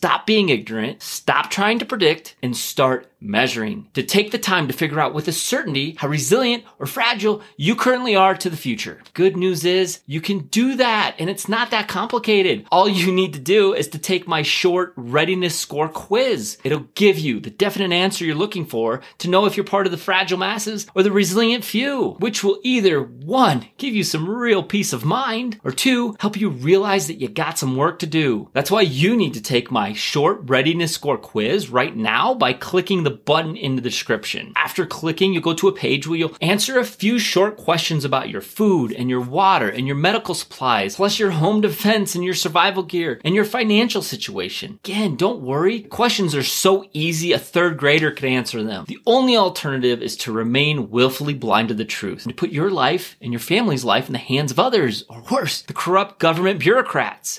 stop being ignorant, stop trying to predict, and start measuring. To take the time to figure out with a certainty how resilient or fragile you currently are to the future. Good news is you can do that and it's not that complicated. All you need to do is to take my short readiness score quiz. It'll give you the definite answer you're looking for to know if you're part of the fragile masses or the resilient few, which will either one, give you some real peace of mind or two, help you realize that you got some work to do. That's why you need to take my short readiness score quiz right now by clicking the the button in the description. After clicking, you'll go to a page where you'll answer a few short questions about your food and your water and your medical supplies, plus your home defense and your survival gear and your financial situation. Again, don't worry. Questions are so easy, a third grader could answer them. The only alternative is to remain willfully blind to the truth and to put your life and your family's life in the hands of others, or worse, the corrupt government bureaucrats.